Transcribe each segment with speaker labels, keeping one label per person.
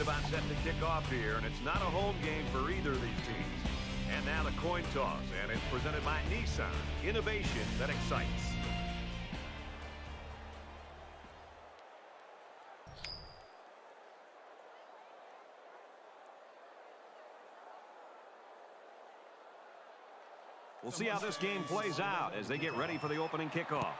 Speaker 1: about set to kick off here, and it's not a home game for either of these teams. And now the coin toss, and it's presented by Nissan. Innovation that excites. We'll see how this game plays out as they get ready for the opening kickoff.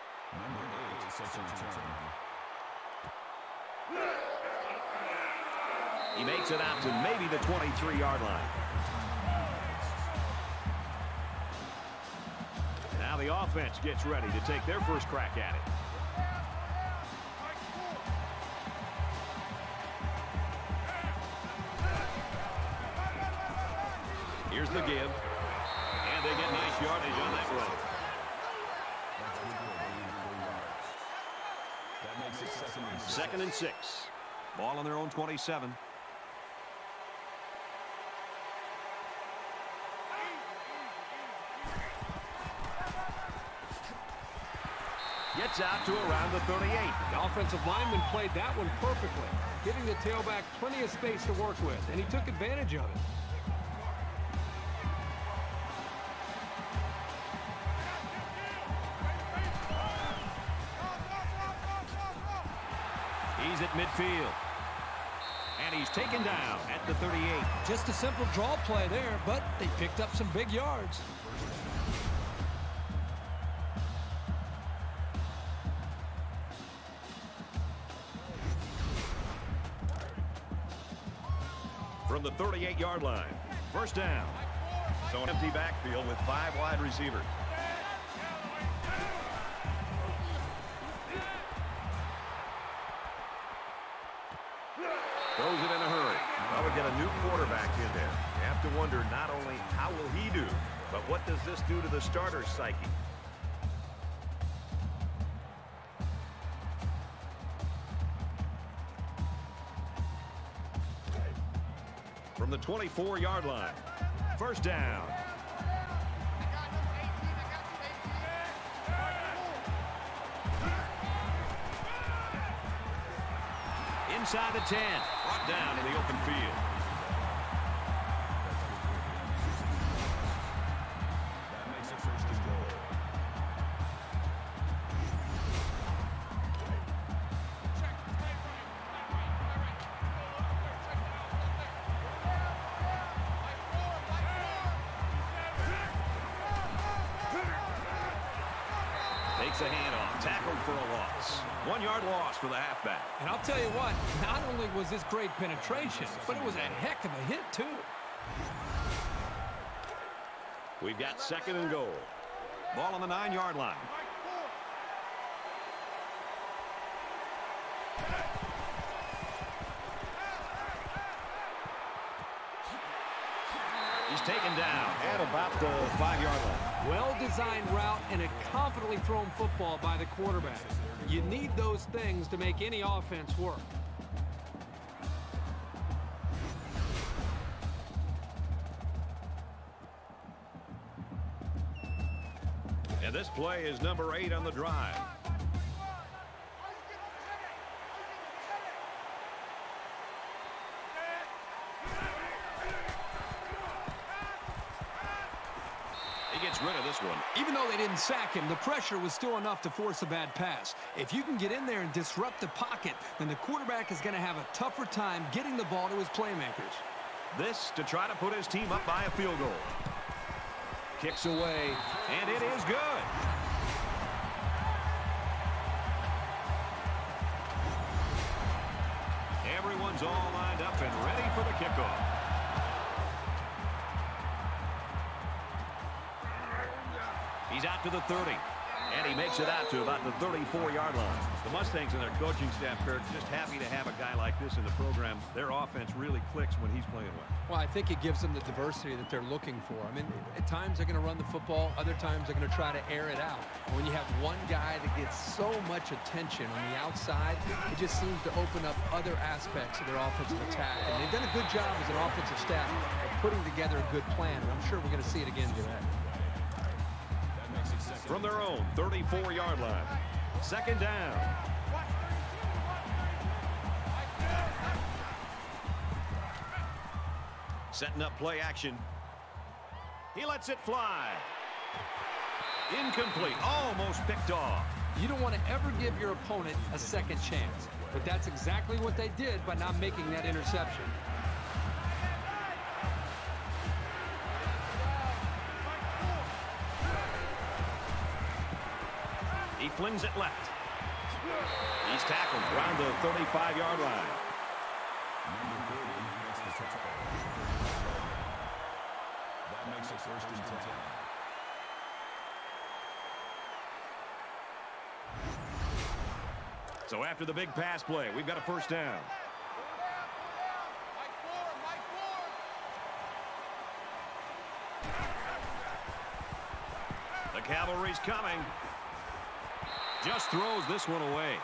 Speaker 1: He makes it out to maybe the 23-yard line. Now the offense gets ready to take their first crack at it. Here's the give. And they get nice yardage on that run. Second and six. Ball on their own 27. Gets out to around the 38.
Speaker 2: The offensive lineman played that one perfectly, giving the tailback plenty of space to work with, and he took advantage of it.
Speaker 1: He's at midfield. And he's taken down at the 38.
Speaker 2: Just a simple draw play there, but they picked up some big yards.
Speaker 1: 38-yard line. First down. So an empty backfield with five wide receivers. Throws it in a hurry. Well, we get a new quarterback in there. You have to wonder not only how will he do, but what does this do to the starter's psyche? 24-yard line. First down. Inside the 10. Brought down in the open field.
Speaker 2: Penetration, but it was a heck of a hit, too.
Speaker 1: We've got second and goal. Ball on the nine-yard line. He's taken down at about the five-yard line.
Speaker 2: Well-designed route and a confidently thrown football by the quarterback. You need those things to make any offense work.
Speaker 1: Play is number eight on the drive. He gets rid of this one.
Speaker 2: Even though they didn't sack him, the pressure was still enough to force a bad pass. If you can get in there and disrupt the pocket, then the quarterback is going to have a tougher time getting the ball to his playmakers.
Speaker 1: This to try to put his team up by a field goal. Kicks away, and it is good. The 30. And he makes it out to about the 34-yard line. The Mustangs and their coaching staff are just happy to have a guy like this in the program. Their offense really clicks when he's playing well.
Speaker 2: Well, I think it gives them the diversity that they're looking for. I mean, at times they're going to run the football. Other times they're going to try to air it out. When you have one guy that gets so much attention on the outside, it just seems to open up other aspects of their offensive attack. And they've done a good job as an offensive staff of putting together a good plan. And I'm sure we're going to see it again today.
Speaker 1: From their own 34-yard line. Second down. Setting up play action. He lets it fly. Incomplete. Almost picked off.
Speaker 2: You don't want to ever give your opponent a second chance. But that's exactly what they did by not making that interception.
Speaker 1: Flings it left. He's tackled around the 35-yard line.
Speaker 3: That makes it first and 10.
Speaker 1: So after the big pass play, we've got a first down. The cavalry's coming. Just throws this one away.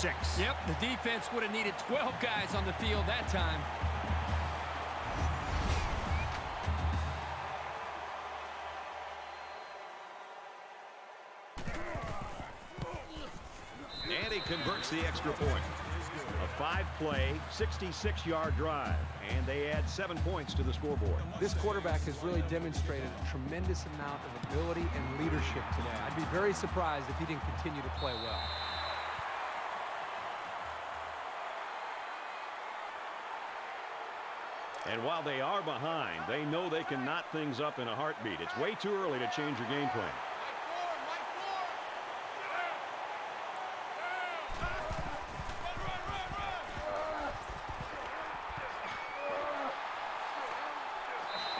Speaker 1: Six.
Speaker 2: Yep, the defense would have needed 12 guys on the field that time.
Speaker 1: And he converts the extra point. A five-play, 66-yard drive, and they add seven points to the scoreboard.
Speaker 2: This quarterback has really demonstrated a tremendous amount of ability and leadership today. I'd be very surprised if he didn't continue to play well.
Speaker 1: And while they are behind, they know they can knot things up in a heartbeat. It's way too early to change your game plan.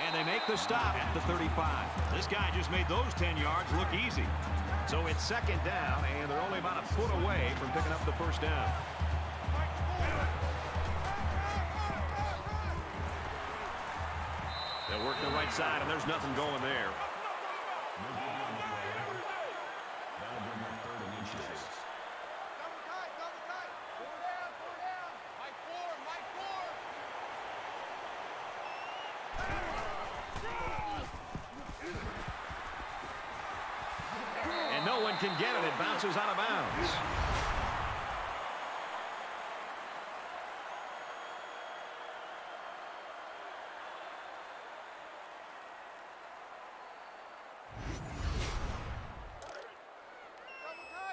Speaker 1: And they make the stop at the 35. This guy just made those 10 yards look easy. So it's second down, and they're only about a foot away from picking up the first down. Right side, and there's nothing going there.
Speaker 3: That'll bring up third and inches.
Speaker 1: And no one can get it. It bounces out of bounds.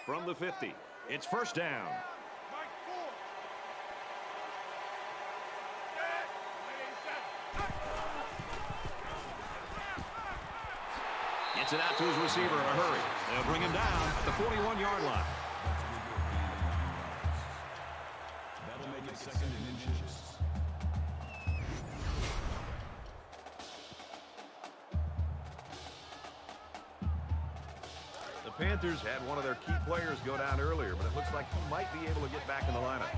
Speaker 1: From the 50, it's first down. Gets it out to his receiver in a hurry. They'll bring him down at the 41-yard line. Had one of their key players go down earlier, but it looks like he might be able to get back in the lineup.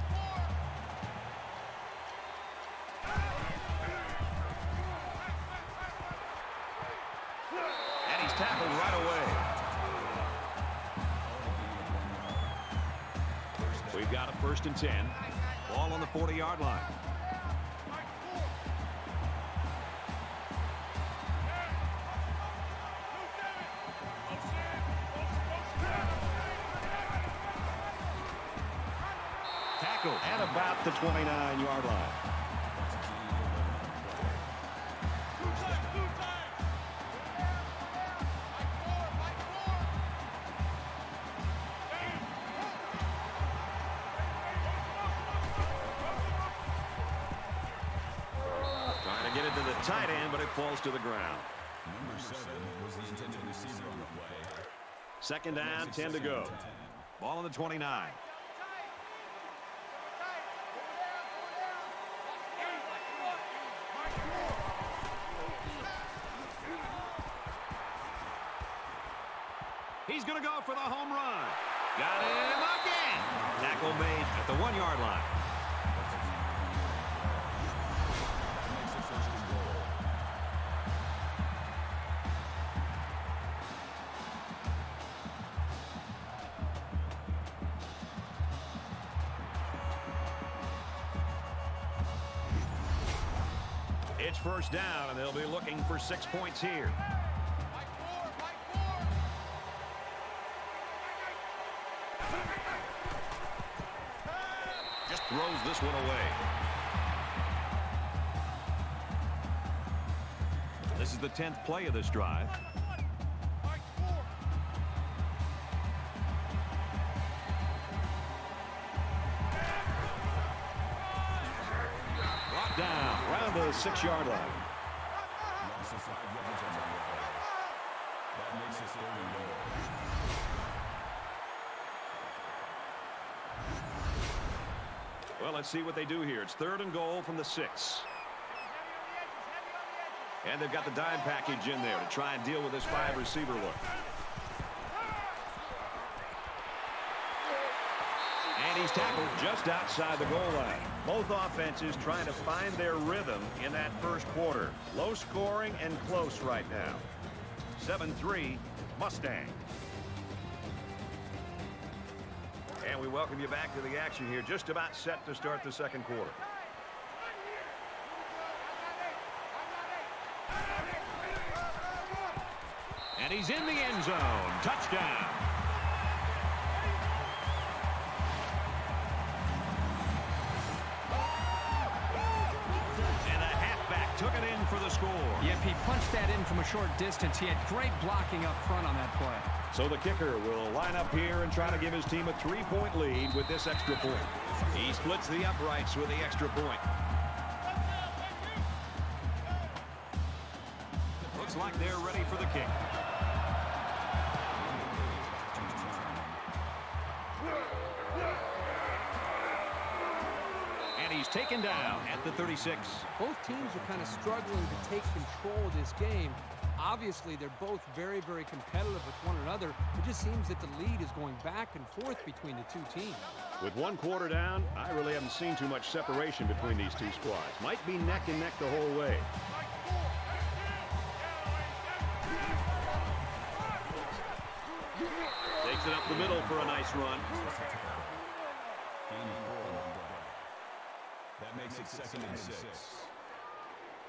Speaker 1: And he's tackled right away. We've got a first and 10. Ball on the 40-yard line. At the 29-yard line. Trying to get it to the tight end, but it falls to the ground.
Speaker 3: Number seven was the intended receiver on the play.
Speaker 1: Second down, 10 to go. Ball on the 29. going to go for the home run. Got him again. Tackle made at the one-yard line. It's first down, and they'll be looking for six points here. This one away. This is the 10th play of this drive. Brought down around the six-yard line.
Speaker 3: Loss of five yards on that play. That makes it third and goal.
Speaker 1: Well, let's see what they do here. It's third and goal from the six. And they've got the dime package in there to try and deal with this five receiver look. And he's tackled just outside the goal line. Both offenses trying to find their rhythm in that first quarter. Low scoring and close right now. 7-3 Mustang. We welcome you back to the action here. Just about set to start the second quarter. And he's in the end zone. Touchdown.
Speaker 4: He punched that in from a short distance. He had great blocking up front on that play.
Speaker 1: So the kicker will line up here and try to give his team a three-point lead with this extra point. He splits the uprights with the extra point. Looks like they're ready for the kick. Taken down at the 36.
Speaker 2: Both teams are kind of struggling to take control of this game. Obviously, they're both very, very competitive with one another. It just seems that the lead is going back and forth between the two teams.
Speaker 1: With one quarter down, I really haven't seen too much separation between these two squads. Might be neck and neck the whole way. Takes it up the middle for a nice run.
Speaker 3: makes it second and six.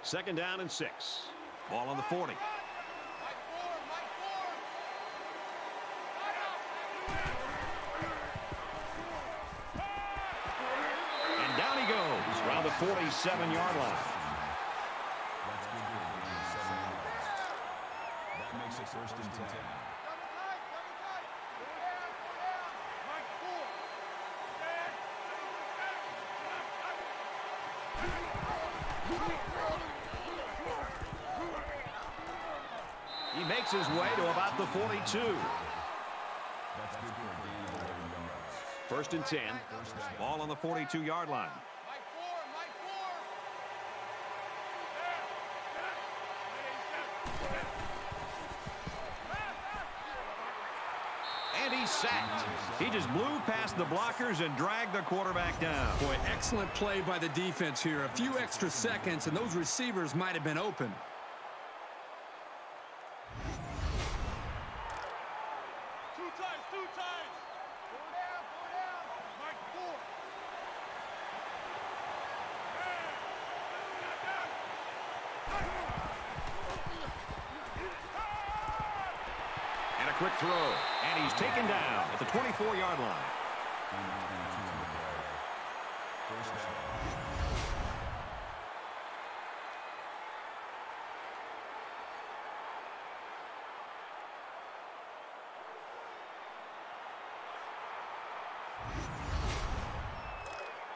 Speaker 1: Second down and six. Ball on the 40. And down he goes around the 47-yard line.
Speaker 3: That makes it first and
Speaker 1: 10. his way to about the 42. First and 10. Ball on the 42-yard line. And he's sacked. He just blew past the blockers and dragged the quarterback down.
Speaker 4: Boy, excellent play by the defense here. A few extra seconds, and those receivers might have been open.
Speaker 3: First down.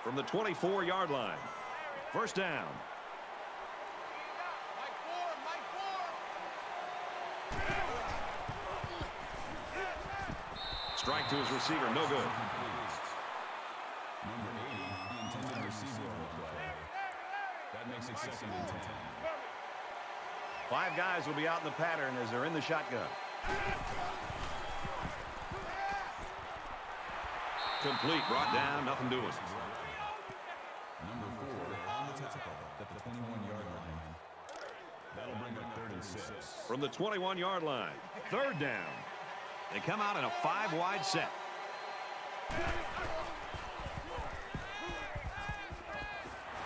Speaker 1: From the 24-yard line. First down.
Speaker 5: Mike, four, Mike, four.
Speaker 1: Strike to his receiver. No good.
Speaker 3: Number 80, the intended receiver play. That makes it second and ten.
Speaker 1: Five guys will be out in the pattern as they're in the shotgun. Complete. Brought down. Nothing doing.
Speaker 3: Number four on the tackle at the 21-yard line. That'll bring up third and six.
Speaker 1: From the 21-yard line. Third down. They come out in a five-wide set.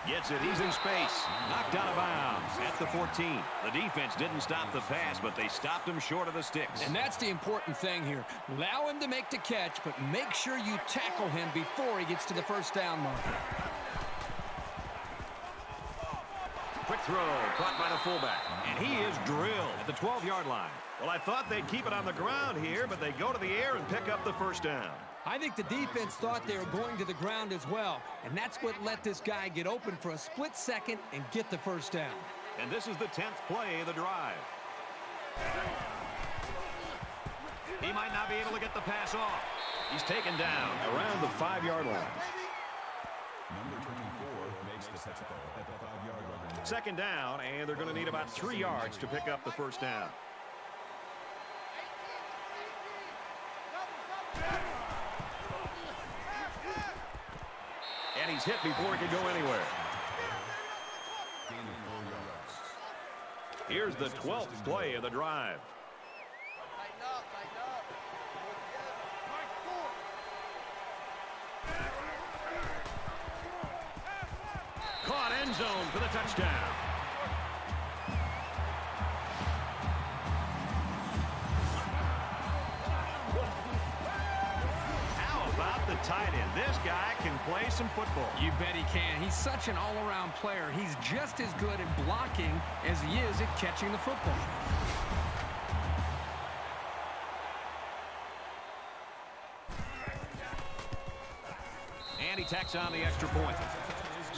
Speaker 1: Gets it. He's in space. Knocked out of bounds at the 14. The defense didn't stop the pass, but they stopped him short of the sticks.
Speaker 2: And that's the important thing here. Allow him to make the catch, but make sure you tackle him before he gets to the first down marker.
Speaker 1: Throw, caught by the fullback. And he is drilled at the 12-yard line. Well, I thought they'd keep it on the ground here, but they go to the air and pick up the first down.
Speaker 2: I think the defense thought they were going to the ground as well, and that's what let this guy get open for a split second and get the first down.
Speaker 1: And this is the 10th play of the drive. He might not be able to get the pass off. He's taken down around the five-yard line.
Speaker 3: Number 24 makes the tackle at the five-yard line.
Speaker 1: Second down, and they're going to need about three yards to pick up the first down. And he's hit before he could go anywhere. Here's the 12th play of the drive.
Speaker 5: Lighten up, lighten up. Mike, four.
Speaker 1: Caught end zone for the touchdown. How about the tight end? This guy can play some football.
Speaker 2: You bet he can. He's such an all-around player. He's just as good at blocking as he is at catching the football.
Speaker 1: And he tacks on the extra point.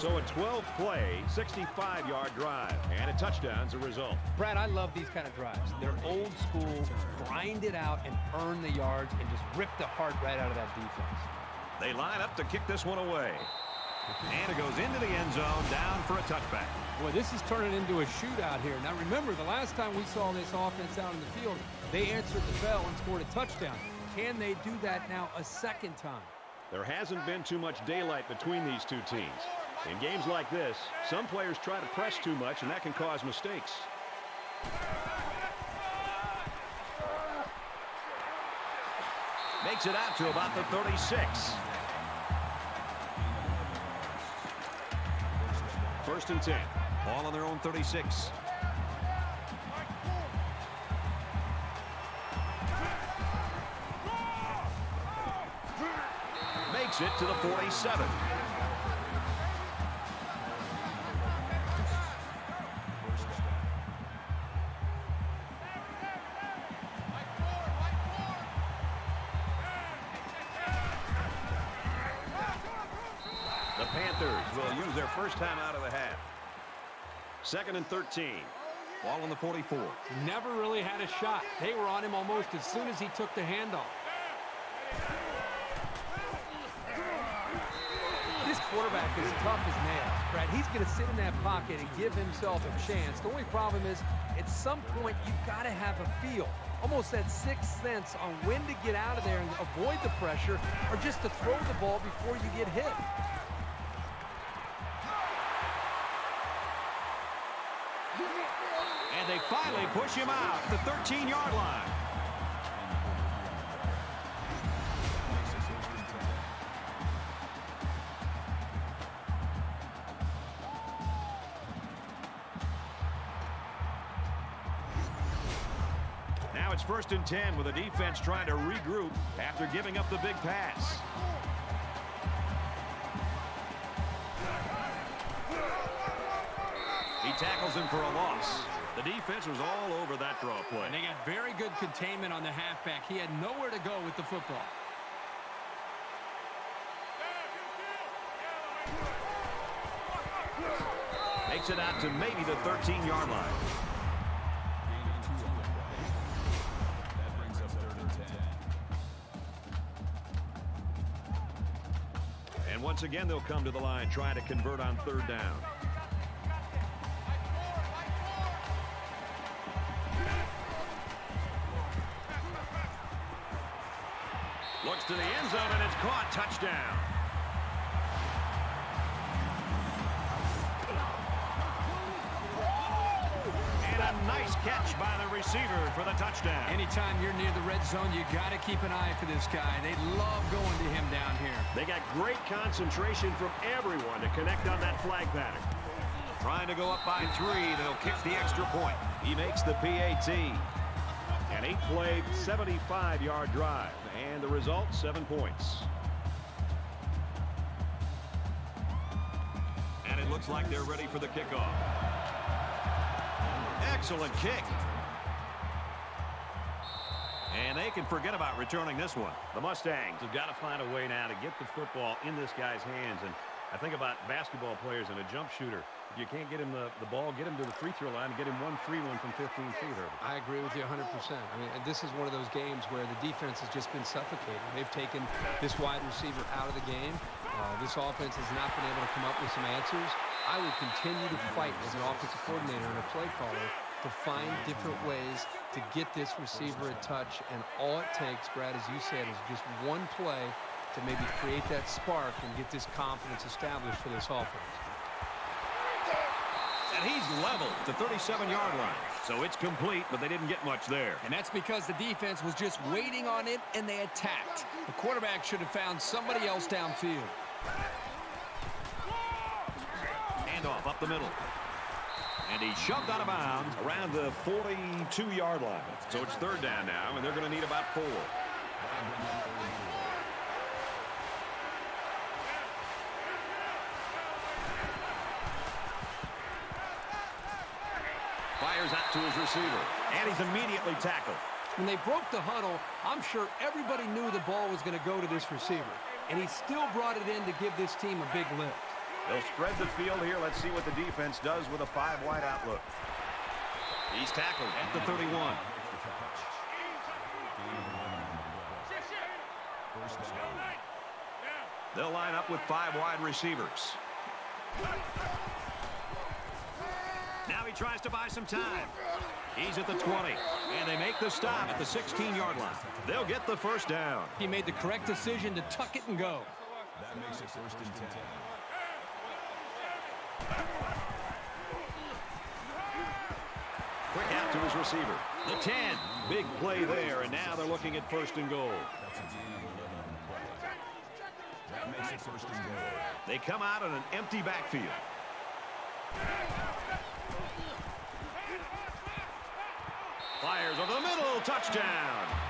Speaker 1: So a 12-play, 65-yard drive, and a touchdown touchdown's a result.
Speaker 2: Brad, I love these kind of drives. They're old school, grind it out and earn the yards and just rip the heart right out of that defense.
Speaker 1: They line up to kick this one away. And it goes into the end zone, down for a touchback.
Speaker 2: Boy, this is turning into a shootout here. Now remember, the last time we saw this offense out in the field, they answered the bell and scored a touchdown. Can they do that now a second time?
Speaker 1: There hasn't been too much daylight between these two teams. In games like this, some players try to press too much, and that can cause mistakes. Makes it out to about the 36. First and 10. Ball on their own 36. Makes it to the 47. The Panthers will use their first time out of the half. Second and 13. Ball on the 44.
Speaker 2: Never really had a shot. They were on him almost as soon as he took the handoff. This quarterback is tough as nails, Brad. He's going to sit in that pocket and give himself a chance. The only problem is, at some point, you've got to have a feel. Almost that sixth sense on when to get out of there and avoid the pressure or just to throw the ball before you get hit.
Speaker 1: Finally push him out the 13-yard line. Now it's first and 10 with the defense trying to regroup after giving up the big pass. Tackles him for a loss. The defense was all over that draw play.
Speaker 2: And they got very good containment on the halfback. He had nowhere to go with the football.
Speaker 1: Makes it out to maybe the 13-yard line.
Speaker 3: Gain of two on the play. That brings up third and 10.
Speaker 1: And once again, they'll come to the line trying to convert on third down. Zone, and it's caught. Touchdown. And a nice catch by the receiver for the touchdown.
Speaker 2: Anytime you're near the red zone, you got to keep an eye for this guy. They love going to him down here.
Speaker 1: They got great concentration from everyone to connect on that flag pattern. Trying to go up by three. They'll kick the extra point. He makes the PAT. An eight-play, 75-yard drive. And the result, seven points. And it looks like they're ready for the kickoff. Excellent kick. And they can forget about returning this one. The Mustangs have got to find a way now to get the football in this guy's hands. And I think about basketball players and a jump shooter. If you can't get him the, the ball, get him to the free throw line and get him one free one from 15 feet.
Speaker 2: I agree with you 100%. I mean, this is one of those games where the defense has just been suffocating. They've taken this wide receiver out of the game. Uh, this offense has not been able to come up with some answers. I would continue to fight as an offensive coordinator and a play caller to find different ways to get this receiver a touch. And all it takes, Brad, as you said, is just one play to maybe create that spark and get this confidence established for this offense.
Speaker 1: And he's level at the 37-yard line. So it's complete, but they didn't get much there.
Speaker 2: And that's because the defense was just waiting on it, and they attacked. The quarterback should have found somebody else downfield.
Speaker 1: Handoff up the middle. And he shoved out of bounds around the 42-yard line. So it's third down now, and they're going to need about four. Fires out to his receiver. And he's immediately tackled.
Speaker 2: When they broke the huddle, I'm sure everybody knew the ball was going to go to this receiver. And he still brought it in to give this team a big lift.
Speaker 1: They'll spread the field here. Let's see what the defense does with a five-wide outlook. He's tackled at the 31. They'll line up with five wide receivers. Now he tries to buy some time. He's at the 20, and they make the stop at the 16-yard line. They'll get the first down.
Speaker 2: He made the correct decision to tuck it and go.
Speaker 3: That makes it first and 10.
Speaker 1: Quick out to his receiver. The 10. Big play there, and now they're looking at first and goal.
Speaker 3: That's a gain of 11 on the play. That makes it first and goal.
Speaker 1: They come out in an empty backfield. Fires over the middle. Touchdown.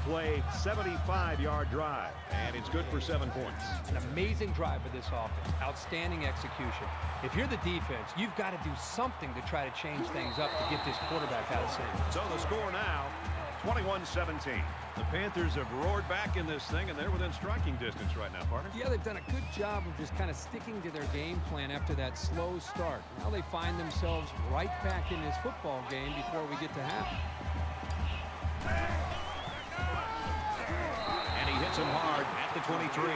Speaker 1: Eight-play, 75-yard drive, and it's good for seven points.
Speaker 2: An amazing drive for this offense. Outstanding execution. If you're the defense, you've got to do something to try to change things up to get this quarterback out of sync.
Speaker 1: So the score now, 21-17. The Panthers have roared back in this thing, and they're within striking distance right now, partner.
Speaker 2: Yeah, they've done a good job of just kind of sticking to their game plan after that slow start. Now they find themselves right back in this football game before we get to half.
Speaker 1: Hits him hard at the 23.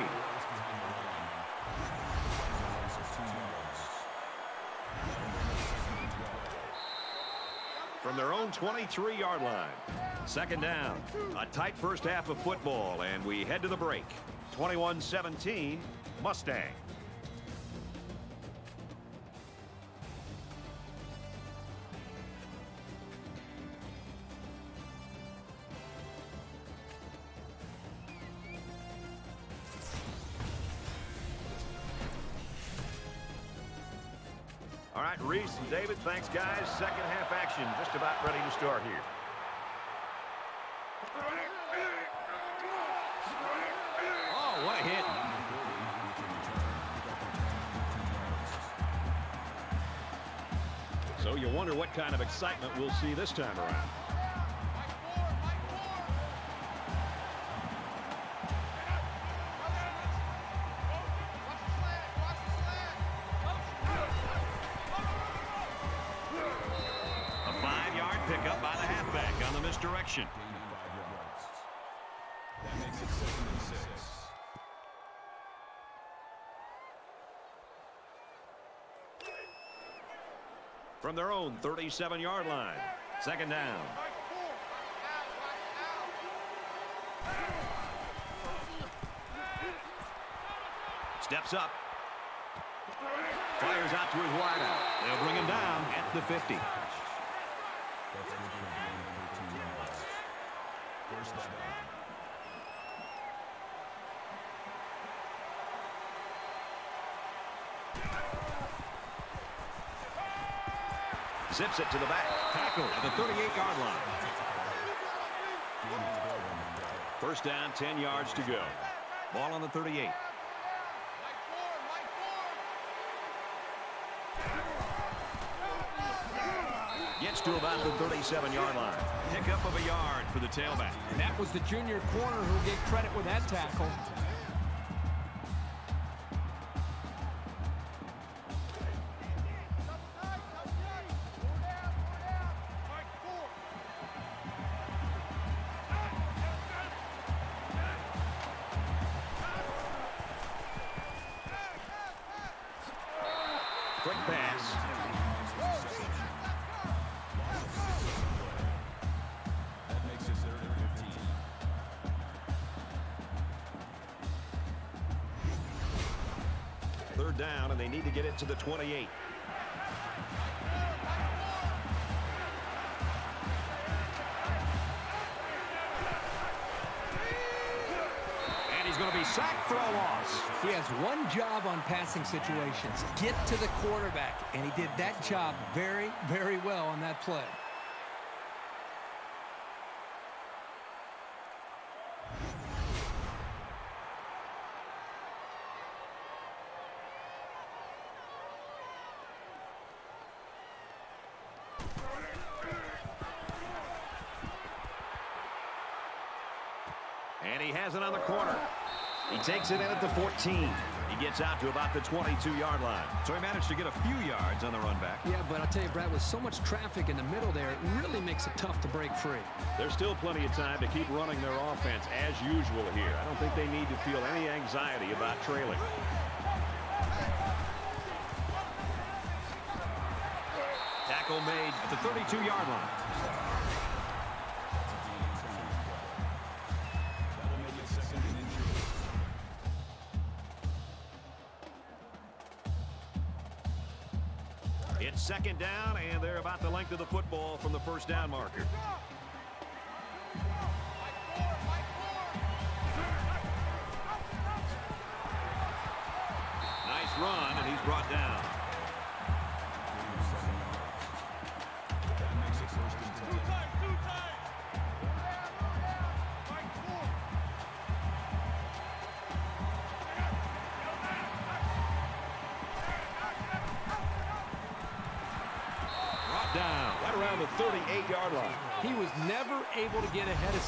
Speaker 1: From their own 23-yard line. Second down. A tight first half of football, and we head to the break. 21-17, Mustang. Thanks, guys. Second half action just about ready to start here. Oh, what a hit. So you wonder what kind of excitement we'll see this time around. Own 37-yard line. Second down. Steps up. Fires out to his wideout. They'll bring him down at the 50.
Speaker 3: That's a good gain of 18 yards. First down.
Speaker 1: Zips it to the back. Tackle at the 38-yard line. First down, 10 yards to go. Ball on the 38. Gets to about the 37-yard line. Pick up of a yard for the tailback.
Speaker 2: And That was the junior corner who get credit with that tackle.
Speaker 1: To the 28. And he's going to be sacked for a loss.
Speaker 2: He has one job on passing situations. Get to the quarterback. And he did that job very, very well on that play.
Speaker 1: And he has it on the corner. He takes it in at the 14. He gets out to about the 22-yard line. So he managed to get a few yards on the run back.
Speaker 2: Yeah, but I'll tell you, Brad, with so much traffic in the middle there, it really makes it tough to break free.
Speaker 1: There's still plenty of time to keep running their offense as usual here. I don't think they need to feel any anxiety about trailing. Tackle made at the 32-yard line.
Speaker 3: Second
Speaker 1: down, and they're about the length of the football from the first down marker. Nice run, and he's brought down.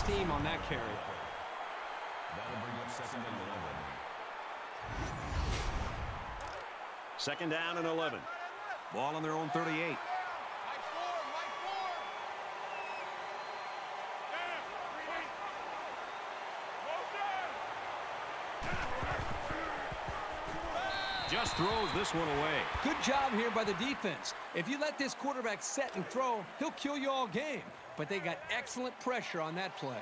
Speaker 2: Steam on that carry.
Speaker 3: That'll bring up second and 11.
Speaker 1: Second down and 11. Ball on their own 38.
Speaker 5: Mike four, Mike four. Down, three, Go down.
Speaker 1: Just throws this one away.
Speaker 2: Good job here by the defense. If you let this quarterback set and throw, he'll kill you all game. But they got excellent pressure on that play.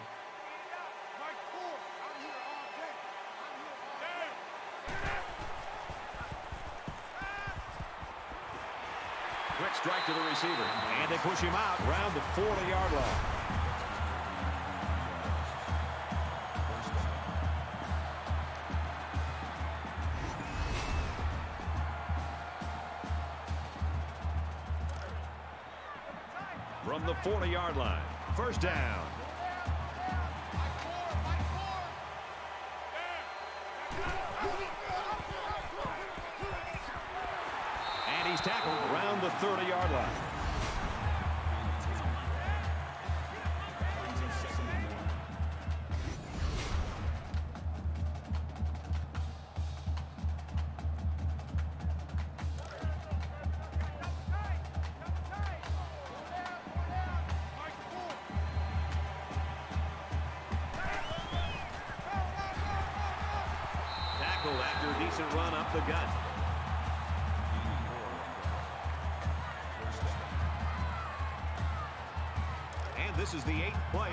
Speaker 1: Quick strike to the receiver. And they push him out around the 40-yard line. Down. And he's tackled around the 30-yard line.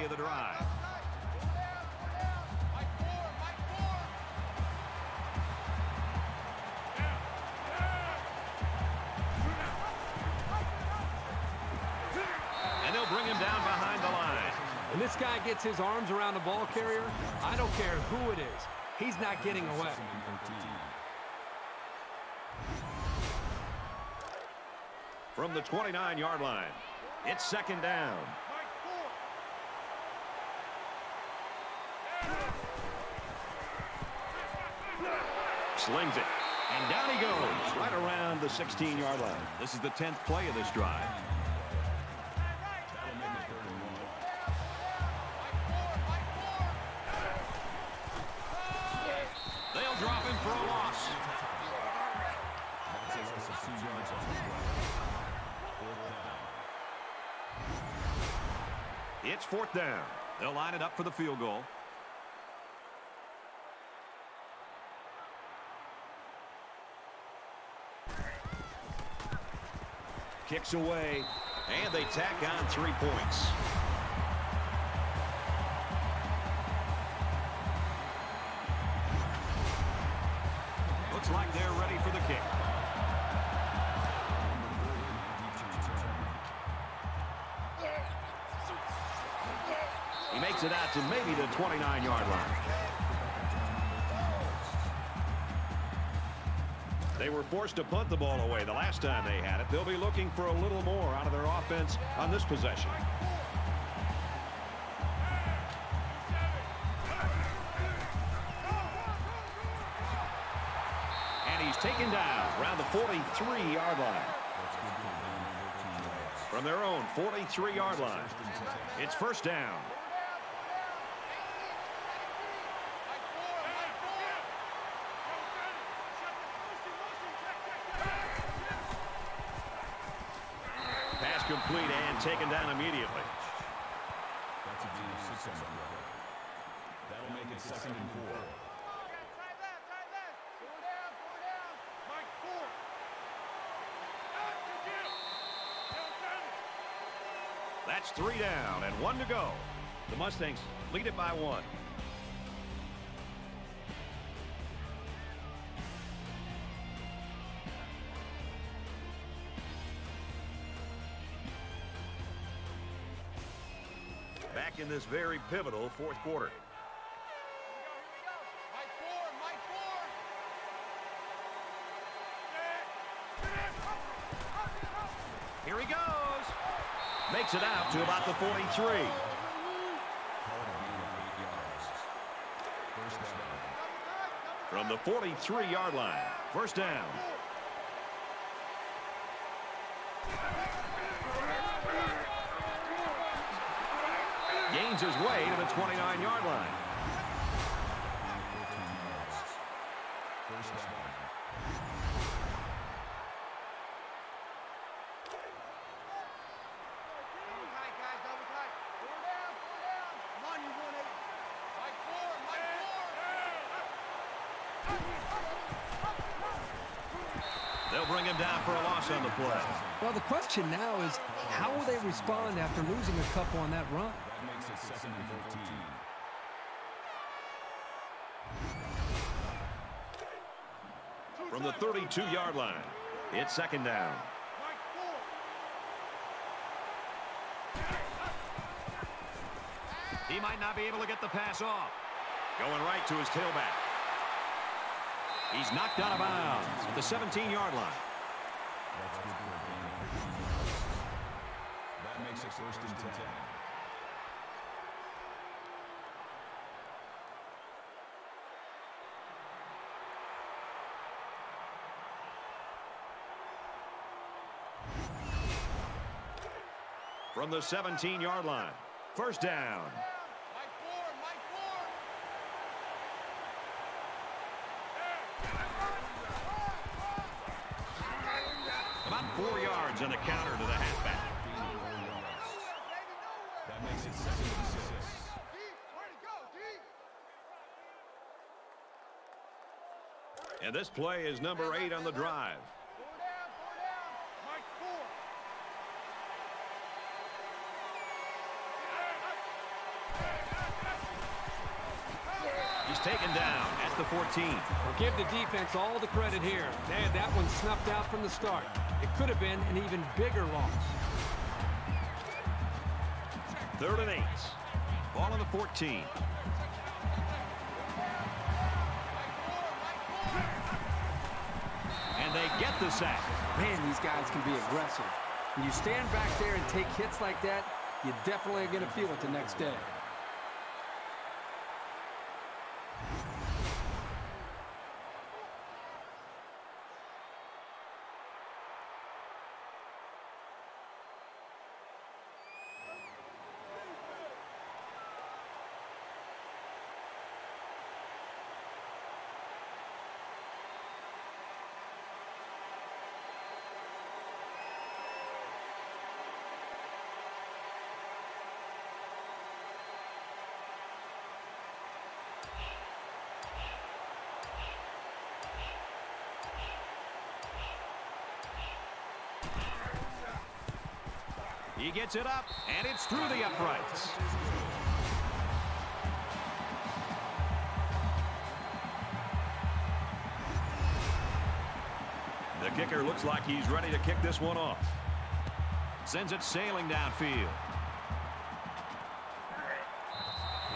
Speaker 1: Play of the drive. And they'll bring him down behind the line.
Speaker 2: When this guy gets his arms around the ball carrier, I don't care who it is. He's not getting away.
Speaker 1: From the 29-yard line, it's second down. Slings it. And down he goes, right around the 16-yard line. This is the 10th play of this drive.
Speaker 3: That'll make it third and one.
Speaker 1: They'll drop him for a loss.
Speaker 3: That takes us to two yards off the play. Fourth down.
Speaker 1: It's fourth down. They'll line it up for the field goal. Kicks away, and they tack on three points. Were forced to punt the ball away the last time they had it. They'll be looking for a little more out of their offense on this possession. And he's taken down around the 43-yard line. From their own 43-yard line. It's first down. Pass complete and taken down immediately.
Speaker 3: That's a gain of six on the play. That'll make it second and four.
Speaker 1: That's three down and one to go. The Mustangs lead it by one. In this very pivotal fourth quarter. Here he goes. Makes it out to about the 43.
Speaker 3: Call it a gain of eight yards. First down.
Speaker 1: From the 43-yard line. First down. Gains his way to the 29-yard line. They'll bring him down for a loss on the play.
Speaker 2: Well, the question now is how will they respond after losing a couple on that run?
Speaker 3: Makes it second and 14.
Speaker 1: From the 32-yard line, it's second down. He might not be able to get the pass off. Going right to his tailback. He's knocked out of bounds at the 17-yard line.
Speaker 3: That's good for a gain of 13 yards. That makes it first and 10.
Speaker 1: The 17-yard line, first down. About four yards on the counter to the halfback.
Speaker 3: Gain of four yards. That makes it and six.
Speaker 1: And this play is number eight on the drive. Taken down at the 14.
Speaker 2: Well, give the defense all the credit here. They had that one snuffed out from the start. It could have been an even bigger loss.
Speaker 1: Third and eight. Ball on the 14. And they get the sack.
Speaker 2: Man, these guys can be aggressive. When you stand back there and take hits like that, you definitely are going to feel it the next day.
Speaker 1: He gets it up, and it's through the uprights. The kicker looks like he's ready to kick this one off. Sends it sailing downfield.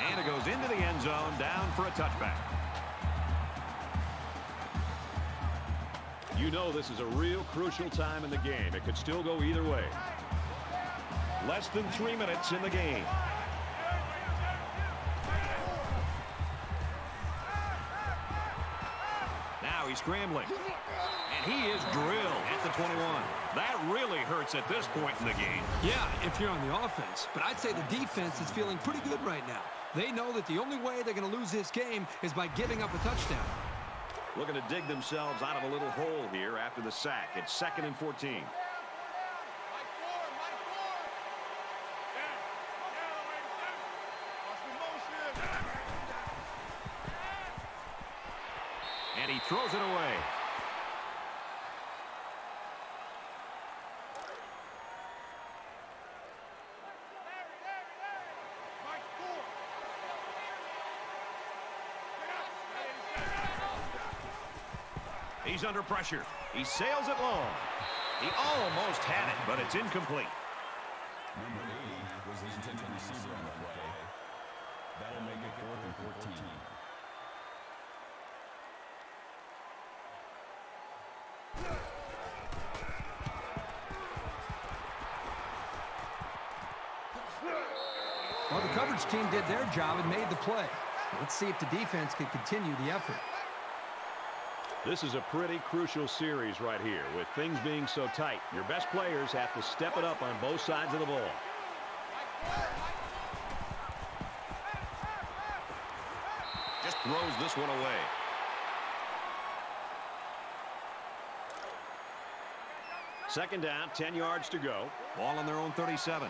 Speaker 1: And it goes into the end zone, down for a touchback. You know this is a real crucial time in the game. It could still go either way. Less than three minutes in the game. Now he's scrambling. And he is drilled at the 21. That really hurts at this point in the game.
Speaker 2: Yeah, if you're on the offense. But I'd say the defense is feeling pretty good right now. They know that the only way they're going to lose this game is by giving up a touchdown.
Speaker 1: Looking to dig themselves out of a little hole here after the sack. It's second and 14. Throws it away. He's under pressure. He sails it long. He almost had it, but it's incomplete.
Speaker 3: Number 80 was intended receiver on the play. That'll make it fourth and 14.
Speaker 2: Well, the coverage team did their job and made the play. Let's see if the defense can continue the effort.
Speaker 1: This is a pretty crucial series right here. With things being so tight, your best players have to step it up on both sides of the ball. Just throws this one away. Second down, 10 yards to go. Ball on their own 37.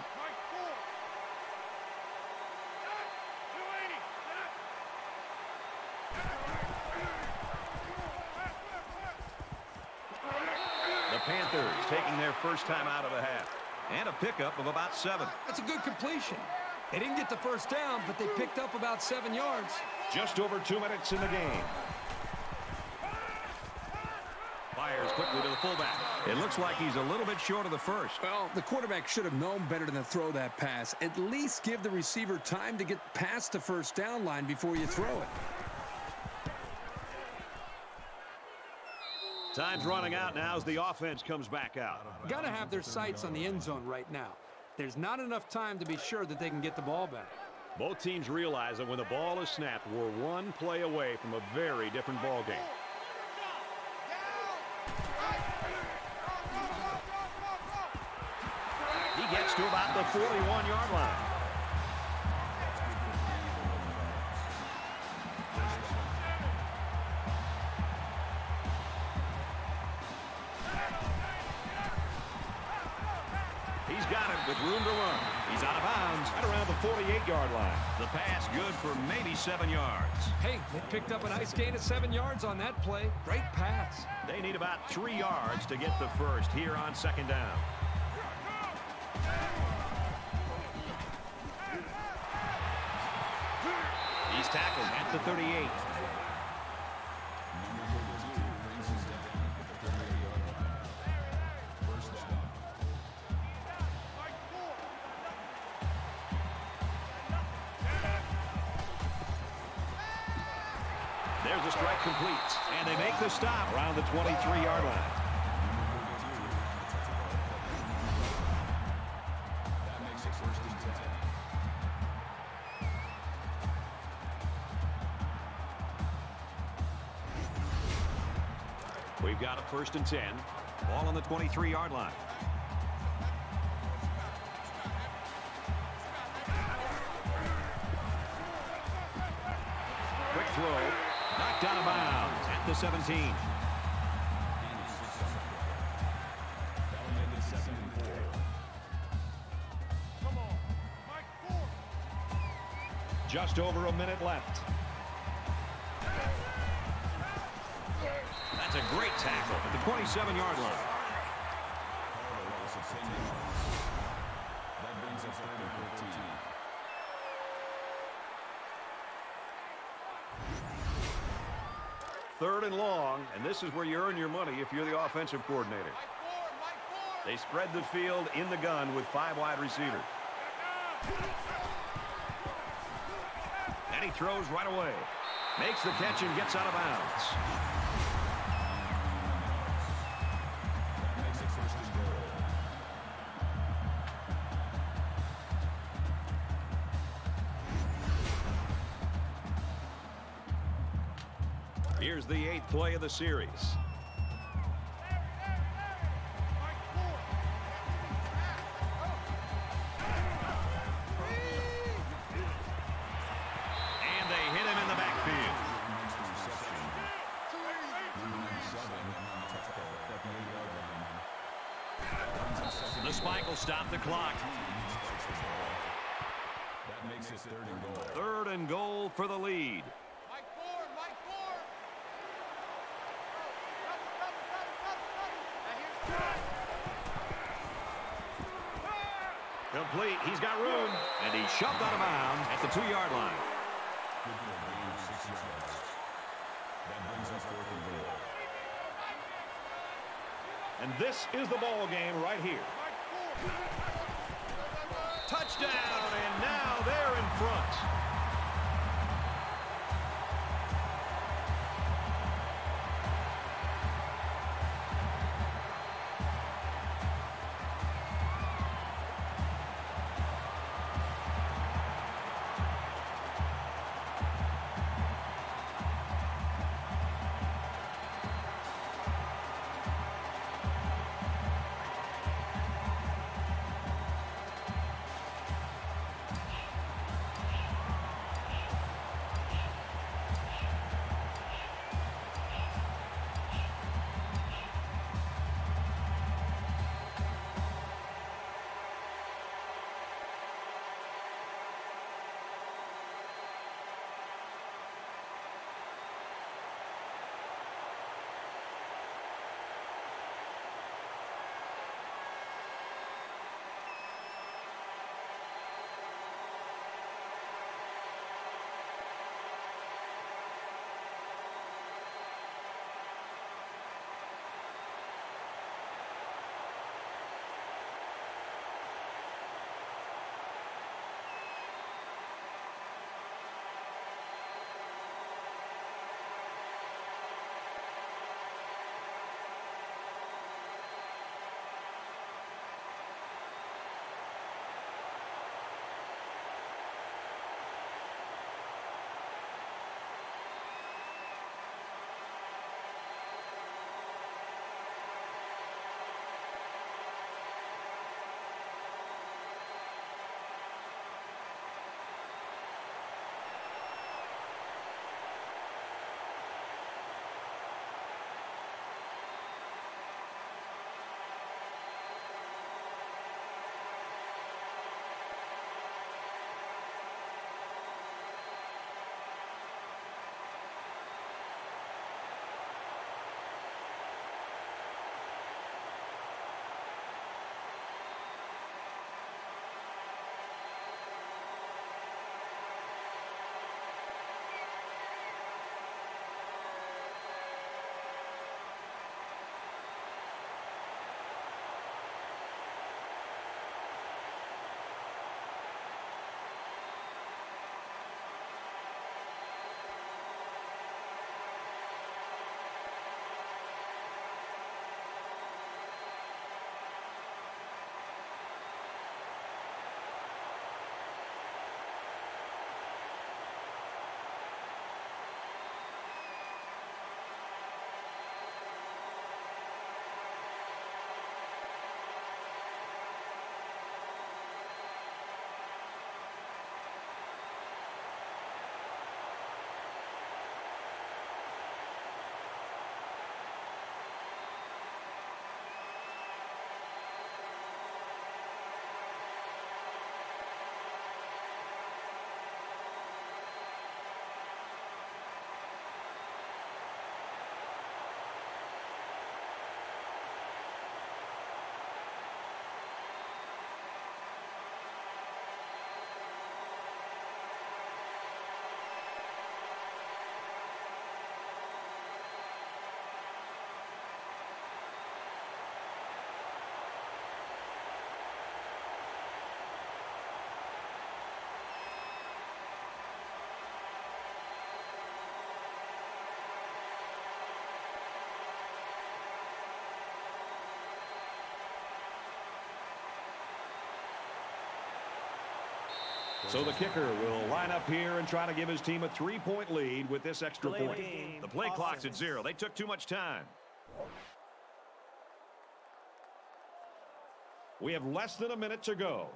Speaker 1: The Panthers taking their first time out of the half. And a pickup of about seven.
Speaker 2: That's a good completion. They didn't get the first down, but they picked up about seven yards.
Speaker 1: Just over two minutes in the game. Fires quickly to the fullback. It looks like he's a little bit short of the first.
Speaker 4: Well, the quarterback should have known better than to throw that pass. At least give the receiver time to get past the first down line before you throw it.
Speaker 1: Time's running out now as the offense comes back out.
Speaker 2: Got to have their sights on the end zone right now. There's not enough time to be sure that they can get the ball back.
Speaker 1: Both teams realize that when the ball is snapped, we're one play away from a very different ball game. He gets to about the 41-yard line. 48-yard line. The pass good for maybe seven yards.
Speaker 2: Hey, they picked up a nice gain of seven yards on that play. Great pass.
Speaker 1: They need about three yards to get the first here on second down. He's tackled at the 38.
Speaker 3: 33-yard line.
Speaker 1: We've got a first and 10. Ball on the 23-yard line. Quick throw. Knocked out of bounds at the 17. Just over a minute left. That's a great tackle at the 27-yard line.
Speaker 3: Carter loss of 10 yards. That brings us third and 14.
Speaker 1: Third and long, and this is where you earn your money if you're the offensive coordinator.
Speaker 5: Mike four. Mike four.
Speaker 1: They spread the field in the gun with five wide receivers. He throws right away. Makes the catch and gets out of bounds. Here's the eighth play of the series. And he shoved out of bounds at the two-yard line.
Speaker 3: And
Speaker 1: this is the ball game right here. Touchdown, So the kicker will line up here and try to give his team a three-point lead with this extra
Speaker 6: Play
Speaker 1: point.
Speaker 6: game.
Speaker 1: The play clock's at zero. They took too much time. We have less than a minute to go.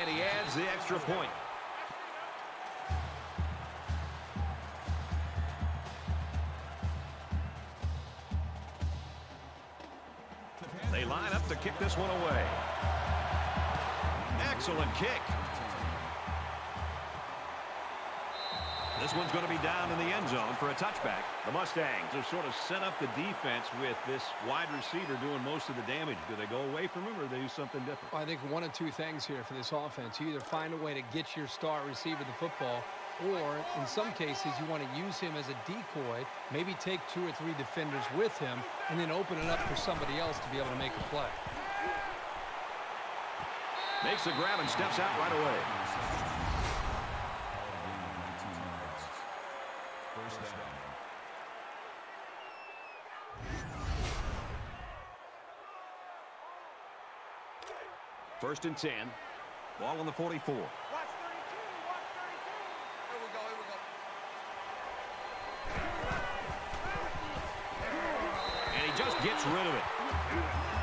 Speaker 1: And he adds the extra point. They line up to kick this one away. Excellent kick. This one's going to be down in the end zone for a touchback. The Mustangs have sort of set up the defense with this wide receiver doing most of the damage. Do they go away from him or do they do something different?
Speaker 2: Well, I think one of two things here for this offense. You either find a way to get your star receiver the football, or in some cases, you want to use him as a decoy, maybe take two or three defenders with him, and then open it up for somebody else to be able to make a play.
Speaker 1: Makes the grab and steps out right away.
Speaker 3: First.
Speaker 1: And 10. Ball on the 44.
Speaker 5: Watch 32, watch 32. Here we go, here we go.
Speaker 1: And he just gets rid of it.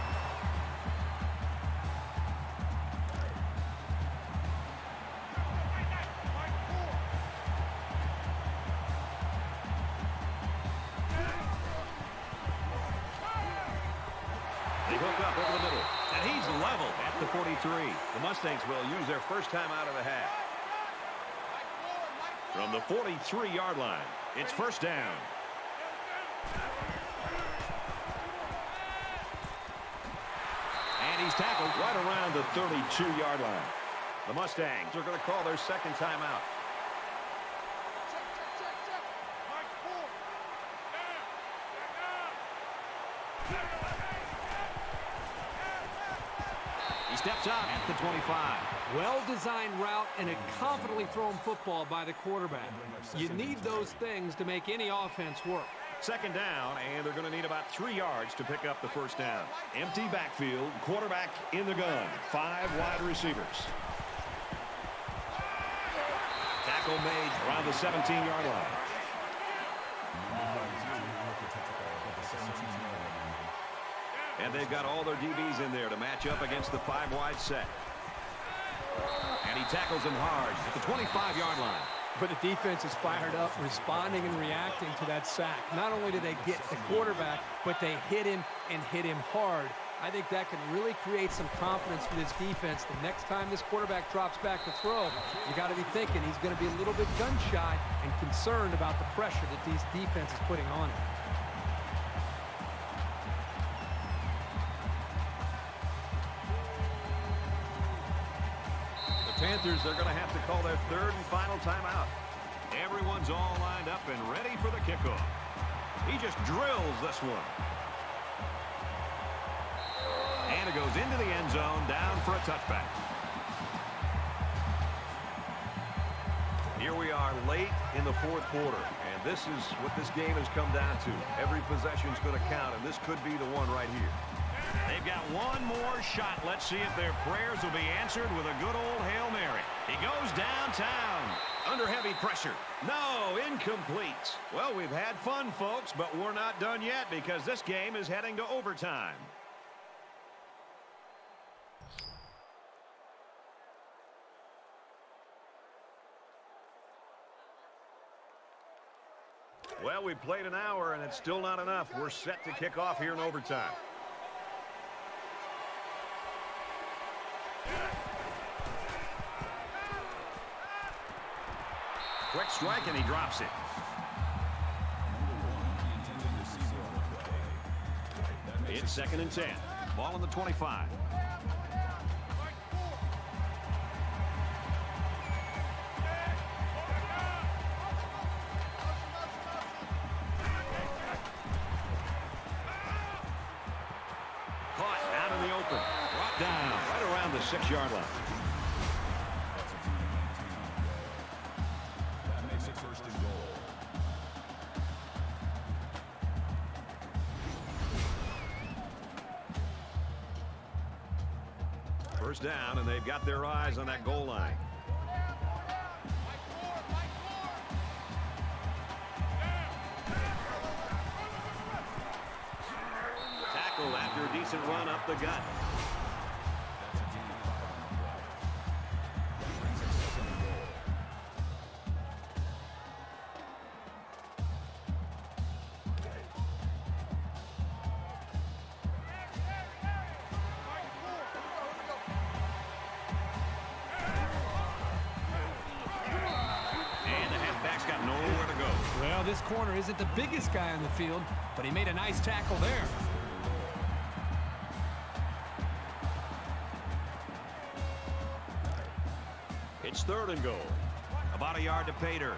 Speaker 1: Will use their first time out of the half. From the 43-yard line, it's first down. And he's tackled right around the 32-yard line. The Mustangs are going to call their second timeout.
Speaker 5: Check, check, check, check. Mike four. Down.
Speaker 1: He steps out at the 25.
Speaker 7: Well-designed route and a confidently thrown football by the quarterback. You need those things to make any offense work.
Speaker 1: Second down, and they're going to need about three yards to pick up the first down. Empty backfield, quarterback in the gun. Five wide receivers. Tackle made around the 17-yard line. And they've got all their DBs in there to match up against the five-wide set. And he tackles him hard at the 25-yard line.
Speaker 7: But the defense is fired up, responding and reacting to that sack. Not only do they get the quarterback, but they hit him and hit him hard. I think that can really create some confidence for this defense. The next time this quarterback drops back to throw, you got to be thinking he's going to be a little bit gun shy and concerned about the pressure that these defense is putting on him.
Speaker 1: Panthers are going to have to call their third and final timeout. Everyone's all lined up and ready for the kickoff. He just drills this one. And it goes into the end zone, down for a touchback. Here we are late in the fourth quarter, and this is what this game has come down to. Every possession is going to count, and this could be the one right here. They've got one more shot. Let's see if their prayers will be answered with a good old Hail Mary. He goes downtown under heavy pressure. No, incomplete. Well, we've had fun, folks, but we're not done yet because this game is heading to overtime. Well, we played an hour, and it's still not enough. We're set to kick off here in overtime. Quick strike, and he drops it. It's second and 10. Ball on the 25.
Speaker 3: First
Speaker 1: down, and they've got their eyes on that goal line. Tackle after a decent run up the gut.
Speaker 2: Isn't the biggest guy on the field, but he made a nice tackle there.
Speaker 1: It's third and goal. About a yard to
Speaker 2: paydirt.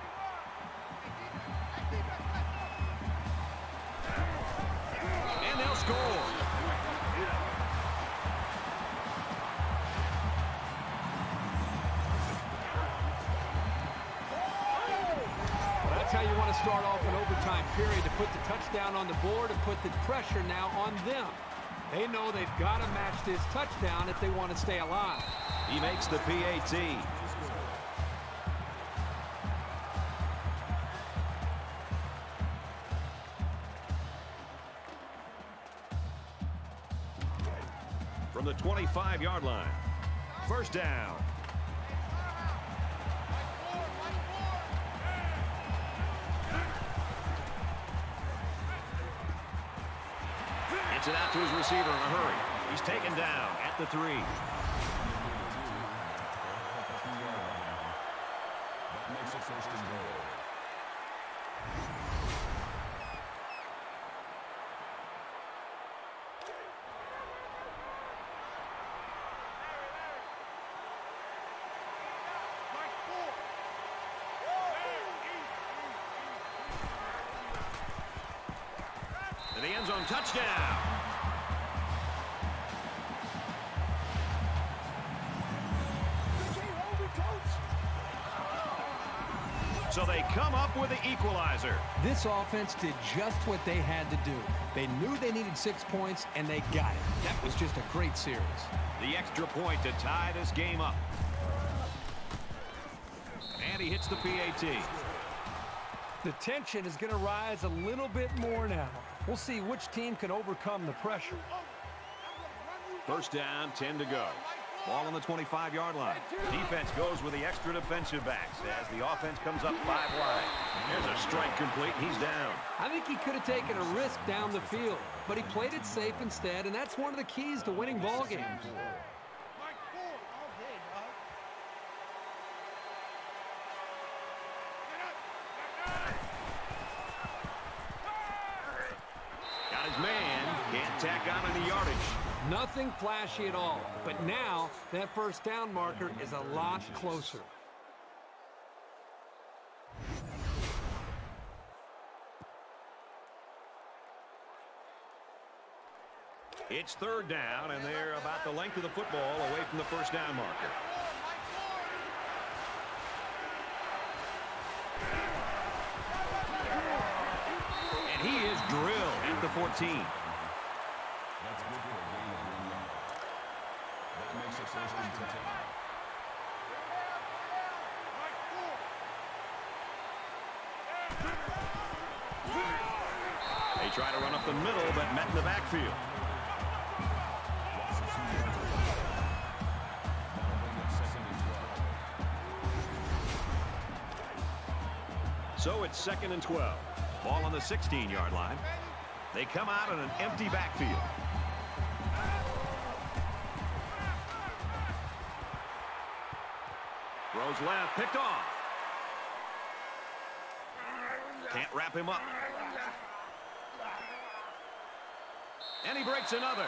Speaker 2: Touchdown on the board and put the pressure now on them. They know they've got to match this touchdown if they want to stay alive.
Speaker 1: He makes the PAT. From the 25-yard line. First down. Receiver in a hurry. He's taken down at the three.
Speaker 3: That makes it first and goal.
Speaker 1: The end zone touchdown. So they come up with the equalizer.
Speaker 2: This offense did just what they had to do. They knew they needed six points, and they got it. That was just a great series.
Speaker 1: The extra point to tie this game up. And he hits the PAT.
Speaker 2: The tension is going to rise a little bit more now. We'll see which team can overcome the pressure.
Speaker 1: First down, 10 to go. Ball on the 25-yard line. Defense goes with the extra defensive backs as the offense comes up five wide. There's a strike complete. He's down.
Speaker 2: I think he could have taken a risk down the field, but he played it safe instead, and that's one of the keys to winning ball games.
Speaker 1: Got his man. Can't tack on any yardage.
Speaker 2: Nothing flashy at all, but now that first down marker is a lot closer.
Speaker 1: It's third down, and they're about the length of the football away from the first down marker. And he is drilled at the 14.
Speaker 3: That's good for a gain of one yard. That makes it first and ten.
Speaker 1: They try to run up the middle, but met in the backfield. So it's second and 12. Ball on the 16-yard line. They come out in an empty backfield. Left, picked off. Can't wrap him up. And he breaks another.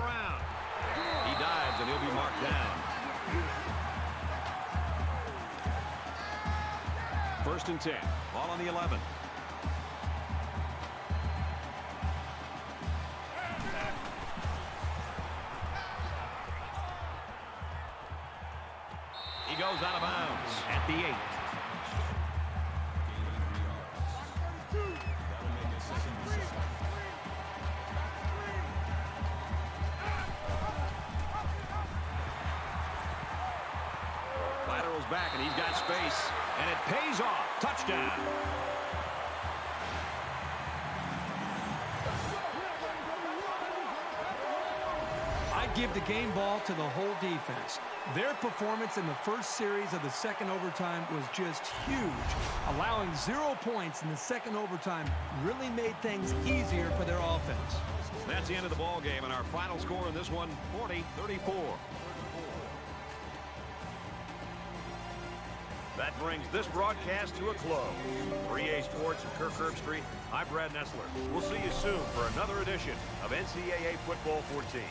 Speaker 1: and he'll be marked down. First and 10. Ball on the 11. He goes out of bounds at the 8. Back, and he's got space. And it pays off. Touchdown.
Speaker 2: I'd give the game ball to the whole defense. Their performance in the first series of the second overtime was just huge. Allowing zero points in the second overtime really made things easier for their offense.
Speaker 1: That's the end of the ball game, and our final score in this one, 40-34. Brings this broadcast to a close. For EA Sports and Kirk Herbstreit, I'm Brad Nessler. We'll see you soon for another edition of NCAA Football 14.